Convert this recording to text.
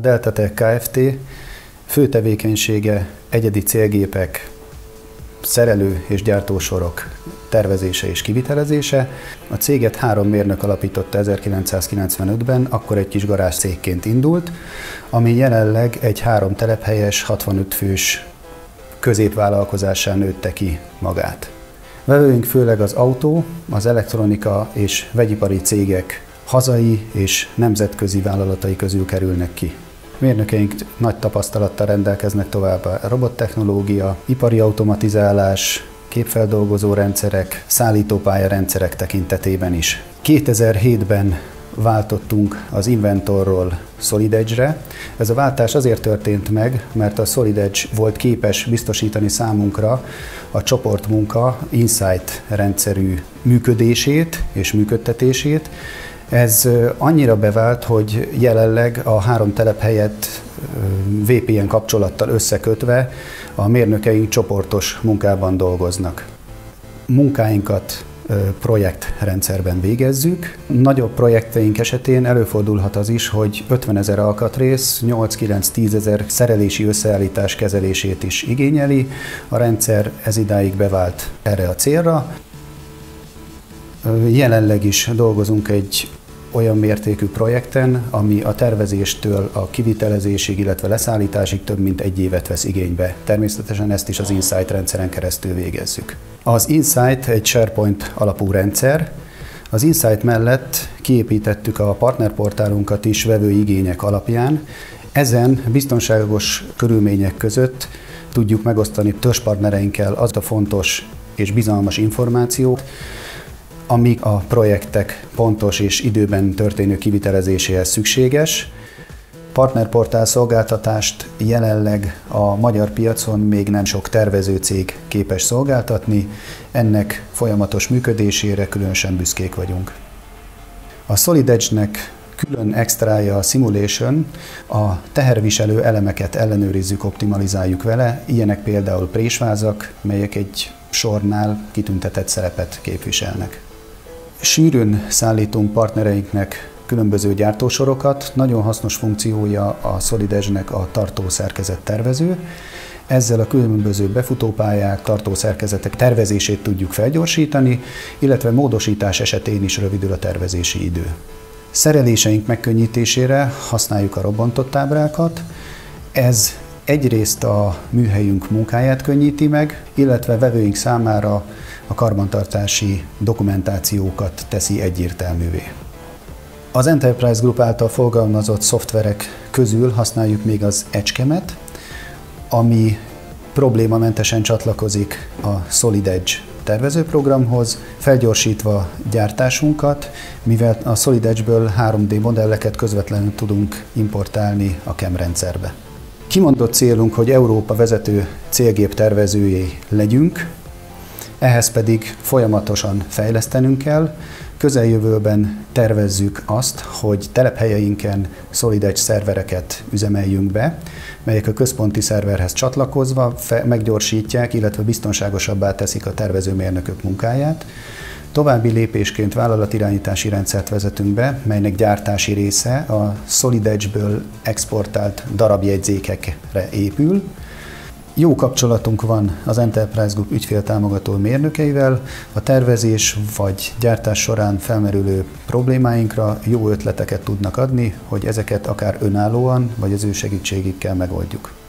A Deltatec Kft. fő tevékenysége egyedi célgépek, szerelő és gyártósorok tervezése és kivitelezése. A céget három mérnök alapította 1995-ben, akkor egy kis garázs cégként indult, ami jelenleg egy három telephelyes, 65 fős középvállalkozásán nőtte ki magát. Vevőink főleg az autó, az elektronika és vegyipari cégek hazai és nemzetközi vállalatai közül kerülnek ki. Mérnökeink nagy tapasztalattal rendelkeznek továbbá robottechnológia, ipari automatizálás, képfeldolgozó rendszerek, szállítópálya rendszerek tekintetében is. 2007-ben váltottunk az Inventorról Solid Edge-re. Ez a váltás azért történt meg, mert a Solid Edge volt képes biztosítani számunkra a csoportmunka Insight rendszerű működését és működtetését, ez annyira bevált, hogy jelenleg a három telep helyett VPN kapcsolattal összekötve a mérnökeink csoportos munkában dolgoznak. Munkáinkat projektrendszerben végezzük. Nagyobb projekteink esetén előfordulhat az is, hogy 50 ezer alkatrész, 8-9-10 ezer szerelési összeállítás kezelését is igényeli. A rendszer ez idáig bevált erre a célra. Jelenleg is dolgozunk egy olyan mértékű projekten, ami a tervezéstől a kivitelezésig, illetve leszállításig több mint egy évet vesz igénybe. Természetesen ezt is az Insight rendszeren keresztül végezzük. Az Insight egy SharePoint alapú rendszer, az Insight mellett kiépítettük a partnerportálunkat is vevő igények alapján. Ezen biztonságos körülmények között tudjuk megosztani törzspartnereinkkel azt a fontos és bizalmas információt, amik a projektek pontos és időben történő kivitelezéséhez szükséges. Partnerportál szolgáltatást jelenleg a magyar piacon még nem sok tervező cég képes szolgáltatni, ennek folyamatos működésére különösen büszkék vagyunk. A Solid Edge-nek külön extrája a Simulation, a teherviselő elemeket ellenőrizzük, optimalizáljuk vele, ilyenek például présvázak, melyek egy sornál kitüntetett szerepet képviselnek. Sűrűn szállítunk partnereinknek különböző gyártósorokat. Nagyon hasznos funkciója a SolidEdge-nek a tartószerkezet tervező. Ezzel a különböző befutópályák, tartószerkezetek tervezését tudjuk felgyorsítani, illetve módosítás esetén is rövidül a tervezési idő. Szereléseink megkönnyítésére használjuk a robbantott ábrákat. Ez egyrészt a műhelyünk munkáját könnyíti meg, illetve vevőink számára a karbantartási dokumentációkat teszi egyértelművé. Az Enterprise Group által fogalmazott szoftverek közül használjuk még az Edgekemet, ami problémamentesen csatlakozik a Solid Edge tervezőprogramhoz, felgyorsítva gyártásunkat, mivel a Solid Edge-ből 3D modelleket közvetlenül tudunk importálni a CAM rendszerbe. Kimondott célunk, hogy Európa vezető célgép tervezőjé legyünk, ehhez pedig folyamatosan fejlesztenünk kell. Közeljövőben tervezzük azt, hogy telephelyeinken SolidEdge szervereket üzemeljünk be, melyek a központi szerverhez csatlakozva meggyorsítják, illetve biztonságosabbá teszik a tervezőmérnökök munkáját. További lépésként vállalatirányítási rendszert vezetünk be, melynek gyártási része a SolidEdge-ből exportált darabjegyzékekre épül, jó kapcsolatunk van az Enterprise Group ügyféltámogató mérnökeivel, a tervezés vagy gyártás során felmerülő problémáinkra jó ötleteket tudnak adni, hogy ezeket akár önállóan vagy az ő segítségükkel megoldjuk.